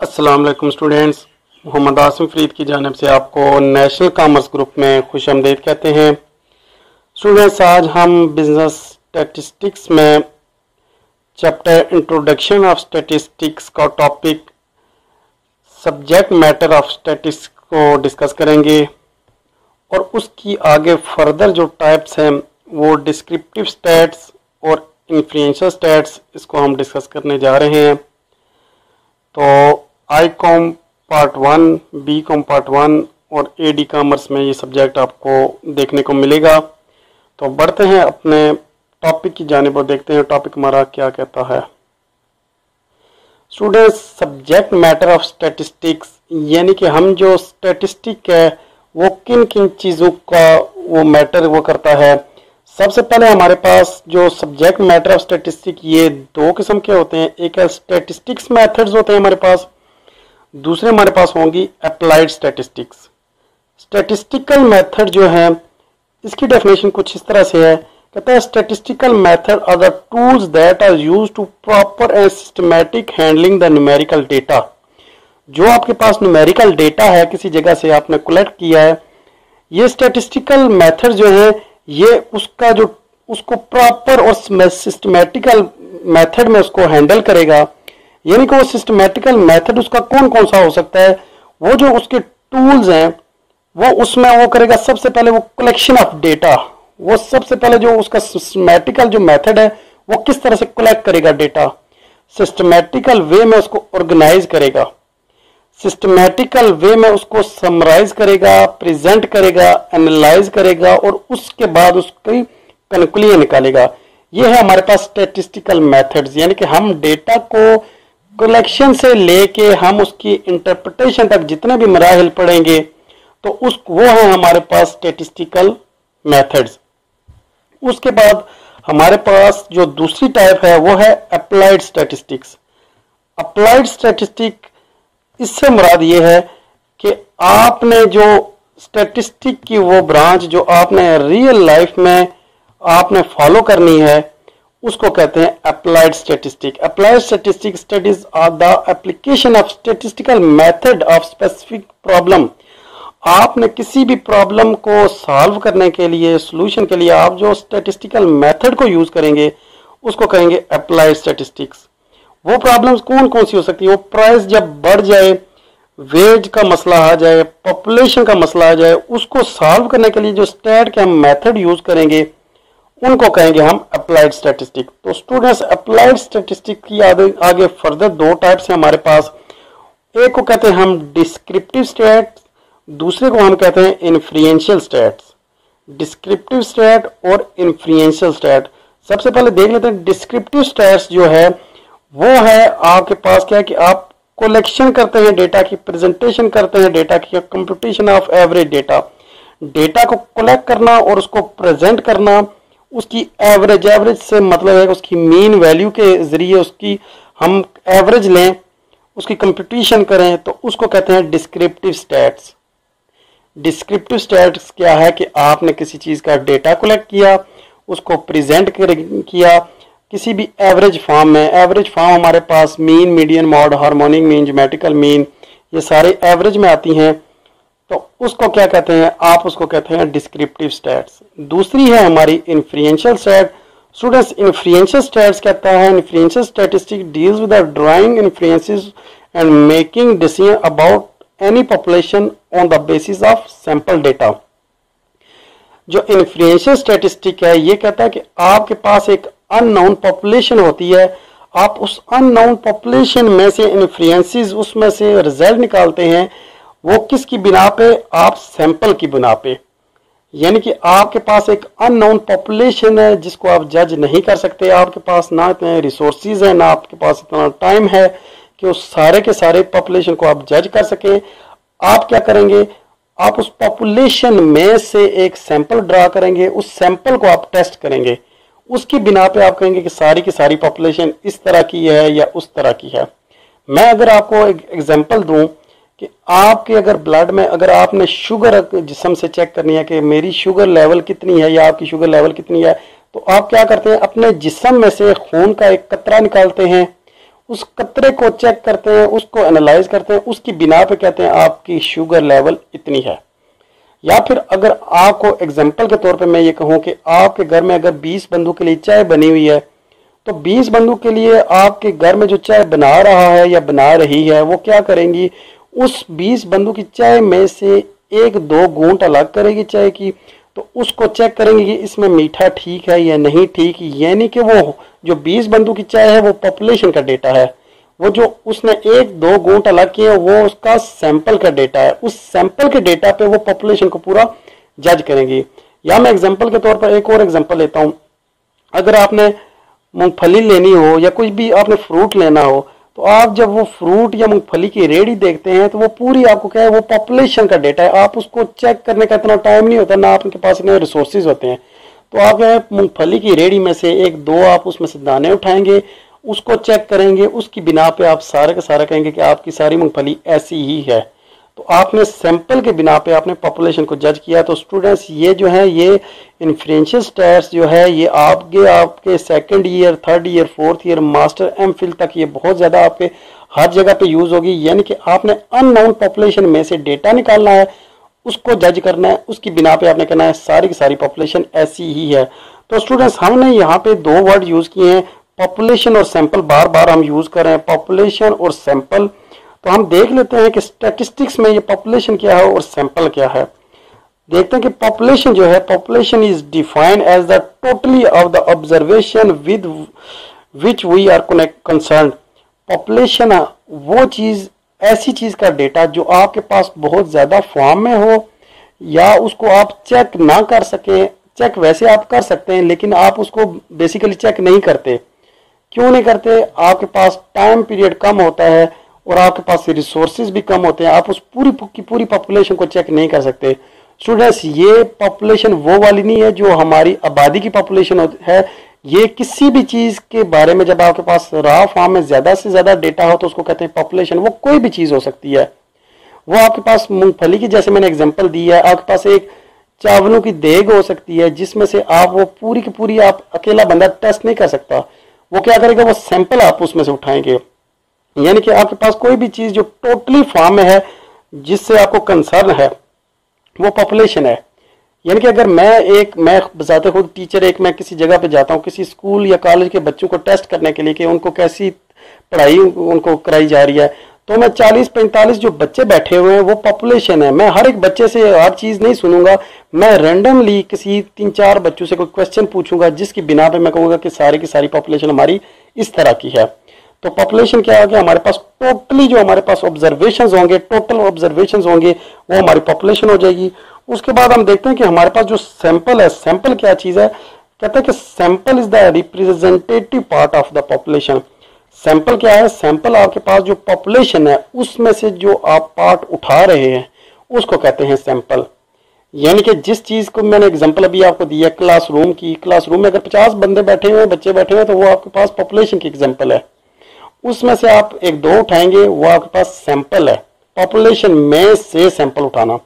वालेकुम स्टूडेंट्स मोहम्मद आसिम फरीद की जानब से आपको नेशनल कॉमर्स ग्रुप में खुश आमदेद कहते हैं। स्टूडेंट्स आज हम बिज़नेस स्टैटिस्टिक्स में चैप्टर इंट्रोडक्शन ऑफ़ स्टैटिस्टिक्स का topic subject matter of statistics को डिस्कस करेंगे। और उसकी आगे फर्दर जो टाइप्स हैं, वो डिस्क्रिप्टिव स्टैट्स और इन्फ्लुएंशियल स्टैट्स इसको हम डिस्कस करने जा रहे हैं। तो I com part one B com part one और ए डी कॉमर्स में ये सब्जेक्ट आपको देखने को मिलेगा। तो बढ़ते हैं अपने टॉपिक की जानब और देखते हैं टॉपिक हमारा क्या कहता है। Students subject matter of statistics यानी कि हम जो स्टैटिस्टिक है, वो किन किन चीज़ों का वो मैटर वो करता है? सबसे पहले हमारे पास जो सब्जेक्ट मैटर ऑफ़ स्टेटिस्टिक ये दो किस्म के होते हैं। एक है स्टैटिस्टिक्स मेथड्स होते हैं हमारे पास, दूसरे हमारे पास होंगी अप्लाइड स्टैटिस्टिक्स स्टेटिस्टिकल मेथड जो है, इसकी डेफिनेशन कुछ इस तरह से है। कहता है statistical method are the tools that are use to proper and systematic handling the numerical data जो आपके पास न्यूमेरिकल डेटा है, किसी जगह से आपने कलेक्ट किया है, ये स्टेटिस्टिकल मेथड जो है ये उसका जो, उसको प्रॉपर और सिस्टमैटिकल मेथड में उसको हैंडल करेगा, यानी कि वो सिस्टमेटिकल मेथड उसका कौन कौन सा हो सकता है, वो जो उसके टूल्स हैं, वो उसमें वो करेगा सबसे पहले वो कलेक्शन ऑफ़ डेटा वो सबसे पहले जो उसका सिस्टमेटिकल जो मेथड है, वो किस तरह से कलेक्ट करेगा डेटा सिस्टमेटिकल वे में उसको ऑर्गेनाइज करेगा। सिस्टमेटिकल वे में उसको समराइज करेगा प्रेजेंट करेगा एनालाइज करेगा और उसके बाद उसकी कंक्लूजन निकालेगा। ये है हमारे पास स्टेटिस्टिकल मेथड्स यानी कि हम डेटा को कलेक्शन से लेके हम उसकी इंटरप्रिटेशन तक जितने भी मराहल पढ़ेंगे तो उस, वो है हमारे पास स्टेटिस्टिकल मेथड्स उसके बाद हमारे पास जो दूसरी टाइप है, वो है अप्लाइड स्टैटिस्टिक्स अप्लाइड स्टैटिस्टिक इससे मुराद ये है कि आपने जो स्टैटिस्टिक की वो ब्रांच जो आपने रियल लाइफ में आपने फॉलो करनी है, उसको कहते हैं applied statistic applied statistic studies are the application of statistical method of specific problem आपने किसी भी प्रॉब्लम को सॉल्व करने के लिए सोल्यूशन के लिए आप जो स्टेटिस्टिकल मेथड को यूज़ करेंगे, उसको कहेंगे अप्लाइड स्टेटिस्टिक्स वो प्रॉब्लम्स कौन कौन सी हो सकती है? वो प्राइस जब बढ़ जाए वेज का मसला आ जाए पॉपुलेशन का मसला आ जाए, उसको सॉल्व करने के लिए जो स्टैट के हम मेथड यूज़ करेंगे, उनको कहेंगे हम अप्लाइड स्टैटिस्टिक तो स्टूडेंट्स अप्लाइड स्टैटिस्टिक की आगे आगे फर्दर दो टाइप्स हैं हमारे पास। एक को कहते हैं हम डिस्क्रिप्टिव स्टेट दूसरे को हम कहते हैं इन्फ्लुएंशियल स्टेट्स डिस्क्रिप्टिव स्टेट और इन्फ्लुएंशियल स्टेट सबसे पहले देख लेते हैं डिस्क्रिप्टिव स्टेट्स जो है वो है आपके पास क्या है कि आप कलेक्शन करते हैं डेटा की प्रेजेंटेशन करते हैं डेटा की computation of average data data को कलेक्ट करना और उसको प्रेजेंट करना, उसकी एवरेज एवरेज से मतलब है उसकी मीन वैल्यू के ज़रिए उसकी हम एवरेज लें, उसकी कंपटीशन करें तो उसको कहते हैं डिस्क्रिप्टिव स्टैट्स डिस्क्रिप्टिव स्टैट्स क्या है कि आपने किसी चीज़ का डेटा कलेक्ट किया, उसको प्रेजेंट किया किसी भी एवरेज फॉर्म में एवरेज फॉर्म हमारे पास mean median mode harmonic mean geometrical mean ये सारे एवरेज में आती हैं। तो उसको क्या कहते हैं? आप उसको कहते हैं डिस्क्रिप्टिव स्टैट्स दूसरी है हमारी influential stat students influential stats कहता है। Influential statistic deals with drawing influences and making decision about any population on the basis of sample data जो इन्फ्लुएंशियल स्टैटिस्टिक है, ये कहता है कि आपके पास एक अननोन पॉपुलेशन होती है, आप उस अननोन पॉपुलेशन में से इन्फ्लुएंसेस उसमें से रिज़ल्ट निकालते हैं, वो किसकी बिना पे? आप सैंपल की बिना पे। यानी कि आपके पास एक अननोन पॉपुलेशन है, जिसको आप जज नहीं कर सकते। आपके पास ना इतने रिसोर्सेज हैं, ना आपके पास इतना टाइम है कि उस सारे के सारे पॉपुलेशन को आप जज कर सकें। आप क्या करेंगे? आप उस पॉपुलेशन में से एक सैंपल ड्रा करेंगे। उस सैंपल को आप टेस्ट करेंगे। उसकी बिना पे आप कहेंगे कि सारी की सारी पॉपुलेशन इस तरह की है या उस तरह की है। मैं अगर आपको एक एग्जांपल दूँ कि आपके अगर ब्लड में अगर आपने शुगर जिसम से चेक करनी है कि मेरी शुगर लेवल कितनी है या आपकी शुगर लेवल कितनी है तो आप क्या करते हैं? अपने जिसम में से खून का एक कतरा निकालते हैं। उस कतरे को चेक करते हैं, उसको एनालाइज करते हैं, उसकी बिना पे कहते हैं आपकी शुगर लेवल इतनी है। या फिर अगर आपको एग्ज़ाम्पल के तौर पे मैं ये कहूँ कि आपके घर में अगर 20 बंदों के लिए चाय बनी हुई है तो 20 बंदों के लिए आपके घर में जो चाय बना रहा है या बना रही है, वो क्या करेंगी? उस 20 बंदों की चाय में से एक दो घूंट अलग करेगी चाय की तो उसको चेक करेंगे कि इसमें मीठा ठीक है या नहीं ठीक। यानी कि वो जो 20 बंदों की चाय है, वो पॉपुलेशन का डेटा है। वो जो उसने एक, दो घूंट अलग किए, वो उसका सैंपल का डेटा है। उस सैंपल के डेटा पे वो पॉपुलेशन को पूरा जज करेंगी। या मैं एग्ज़ाम्पल के तौर पर एक और एग्ज़ाम्पल लेता हूँ। अगर आपने मूंगफली लेनी हो या कुछ भी आपने फ्रूट लेना हो तो आप जब वो फ्रूट या मूंगफली की रेडी देखते हैं तो वो पूरी आपको क्या है, वो पॉपुलेशन का डेटा है। आप उसको चेक करने का इतना टाइम नहीं होता, ना आपके पास इतने रिसोर्सेज होते हैं। तो आप क्या है, मूंगफली की रेडी में से एक, दो आप उसमें से दाने उठाएँगे उसको चेक करेंगे, उसकी बिना पे आप सारे का सारा कहेंगे कि आपकी सारी मूंगफली ऐसी ही है। तो आपने सैंपल के बिना पे आपने पॉपुलेशन को जज किया तो स्टूडेंट्स ये जो है, ये इन्फ्रेंशियल टेस्ट जो है, ये आपके आपके second year third year fourth year master M Phil तक ये बहुत ज़्यादा आपके हर जगह पे यूज़ होगी। यानी कि आपने अननाउन पॉपुलेशन में से डेटा निकालना है, उसको जज करना है, उसकी बिना पे आपने कहना है, सारी की सारी पॉपुलेशन ऐसी ही है। तो स्टूडेंट्स हमने यहाँ पे दो वर्ड यूज़ किए हैं पॉपुलेशन और सैंपल बार बार हम यूज़ कर रहे हैं पॉपुलेशन और सैंपल तो हम देख लेते हैं कि स्टैटिस्टिक्स में ये पॉपुलेशन क्या है और सैंपल क्या है। देखते हैं कि पॉपुलेशन जो है population is defined as the totally of the observation with which we are concern population वो चीज़, ऐसी चीज़ का डेटा जो आपके पास बहुत ज़्यादा फॉर्म में हो, या उसको आप चेक ना कर सके चेक वैसे आप कर सकते हैं, लेकिन आप उसको बेसिकली चेक नहीं करते। क्यों नहीं करते? आपके पास टाइम पीरियड कम होता है और आपके पास रिसोर्सेज भी कम होते हैं। आप उस पूरी की पूरी पॉपुलेशन को चेक नहीं कर सकते। स्टूडेंट्स ये पॉपुलेशन वो वाली नहीं है जो हमारी आबादी की पॉपुलेशन है। ये किसी भी चीज़ के बारे में जब आपके पास रा फॉर्म में ज़्यादा से ज़्यादा डेटा हो तो उसको कहते हैं पॉपुलेशन वो कोई भी चीज़ हो सकती है। वो आपके पास मूंगफली की, जैसे मैंने एग्जांपल दी है, आपके पास एक चावलों की देग हो सकती है, जिसमें से आप वो पूरी की पूरी आप अकेला बंदा टेस्ट नहीं कर सकता। वो क्या करेगा? वो सैंपल आप उसमें से उठाएँगे। यानी कि आपके पास कोई भी चीज़ जो टोटली फॉर्म में है, जिससे आपको कंसर्न है, वो पॉपुलेशन है। यानी कि अगर मैं एक, मैं बजाते खुद टीचर एक मैं किसी जगह पे जाता हूँ, किसी स्कूल या कॉलेज के बच्चों को टेस्ट करने के लिए कि उनको कैसी पढ़ाई उनको कराई जा रही है तो मैं 40-45 जो बच्चे बैठे हुए हैं, वो पॉपुलेशन है। मैं हर एक बच्चे से हर चीज़ नहीं सुनूँगा। मैं रैंडमली किसी तीन चार बच्चों से कोई क्वेश्चन पूछूँगा, जिसकी बिना पे मैं कहूँगा कि सारी की सारी पॉपुलेशन हमारी इस तरह की है। तो पॉपुलेशन क्या होगा? हमारे पास टोटली जो हमारे पास ऑब्जर्वेशन होंगे टोटल ऑब्जर्वेशन होंगे, वो हमारी पॉपुलेशन हो जाएगी। उसके बाद हम देखते हैं कि हमारे पास जो सैंपल है सैंपल क्या चीज़ है? कहते हैं कि sample is the representative part of the population sample क्या है? सैंपल आपके पास जो पॉपुलेशन है, उसमें से जो आप पार्ट उठा रहे हैं, उसको कहते हैं सैंपल। यानी कि जिस चीज़ को मैंने एग्जांपल अभी आपको दिया क्लासरूम की क्लासरूम में अगर 50 बंदे बैठे हुए हैं, बच्चे बैठे हुए हैं तो वो आपके पास पॉपुलेशन की एग्जांपल है। उसमें से आप एक दो उठाएँगे, वो आपके पास सैंपल है। पॉपुलेशन में से सैंपल उठाना।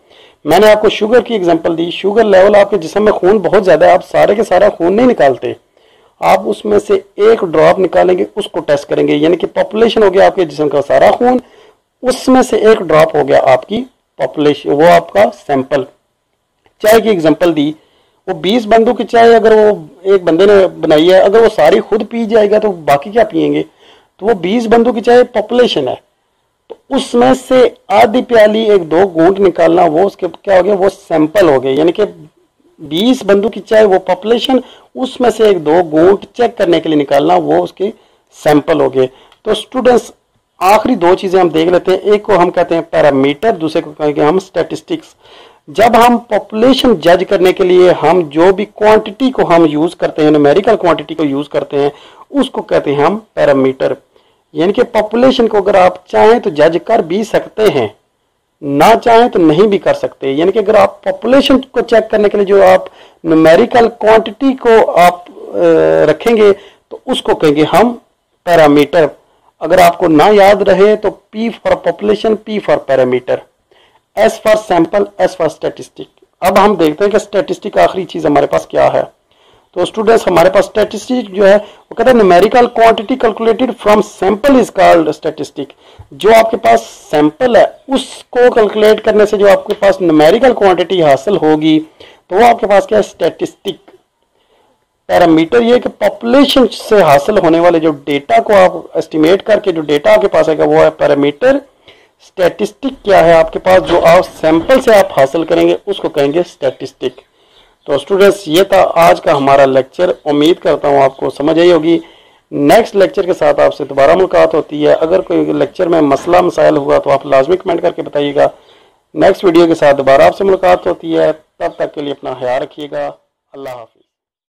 मैंने आपको शुगर की एग्जांपल दी। शुगर लेवल आपके जिसम में खून बहुत ज़्यादा है, आप सारे के सारा खून नहीं निकालते। आप उसमें से एक ड्रॉप निकालेंगे, उसको टेस्ट करेंगे। यानी कि पॉपुलेशन हो गया आपके जिसम का सारा खून, उसमें से एक ड्रॉप हो गया आपकी पॉपुलेशन वो आपका सैंपल चाय की एग्जांपल दी, वो बीस बंदों की चाय अगर वो एक बंदे ने बनाई है, अगर वो सारी खुद पी जाएगा तो बाकी क्या पियेंगे? तो वो बीस बंदों की चाय पॉपुलेशन है। तो उसमें से आधी प्याली एक दो घूंट निकालना, वो उसके क्या हो गया, वो सैंपल हो गए यानी कि बीस बंदों की चाहे वो पॉपुलेशन उसमें से एक दो गोट चेक करने के लिए निकालना, वो उसके सैंपल हो गए। तो स्टूडेंट्स आखिरी दो चीज़ें हम देख लेते हैं। एक को हम कहते हैं पैरामीटर दूसरे को कहेंगे हम स्टेटिस्टिक्स जब हम पॉपुलेशन जज करने के लिए हम जो भी क्वांटिटी को हम यूज़ करते हैं न्यूमेरिकल क्वांटिटी को यूज़ करते हैं, उसको कहते हैं हम पैरामीटर यानी कि पॉपुलेशन को अगर आप चाहें तो जज कर भी सकते हैं। ना चाहें तो नहीं भी कर सकते। यानी कि अगर आप पॉपुलेशन को चेक करने के लिए जो आप न्यूमेरिकल क्वांटिटी को आप रखेंगे तो उसको कहेंगे हम पैरामीटर अगर आपको ना याद रहे तो P for population P for parameter S for sample S for statistic अब हम देखते हैं कि स्टेटिस्टिक आखिरी चीज़ हमारे पास क्या है। तो स्टूडेंट्स हमारे पास स्टेटिस्टिक जो है, वो कहते हैं numerical quantity calculated from sample is called statistic जो आपके पास सैंपल है, उसको कैलकुलेट करने से जो आपके पास न्यूमेरिकल क्वांटिटी हासिल होगी तो वो आपके पास क्या है? स्टेटिस्टिक पैरामीटर ये कि पॉपुलेशन से हासिल होने वाले जो डेटा को आप एस्टिमेट करके, जो डेटा आपके पास आएगा, वो है पैरामीटर स्टैटिस्टिक क्या है आपके पास? जो आप सैंपल से आप हासिल करेंगे, उसको कहेंगे स्टैटिस्टिक तो स्टूडेंट्स ये था आज का हमारा लेक्चर उम्मीद करता हूँ आपको समझ आई होगी। नेक्स्ट लेक्चर के साथ आपसे दोबारा मुलाकात होती है। अगर कोई लेक्चर में मसला, मसाइल हुआ तो आप लाजमी कमेंट करके बताइएगा। नेक्स्ट वीडियो के साथ दोबारा आपसे मुलाकात होती है। तब तक के लिए अपना ख्याल रखिएगा। अल्लाह हाफि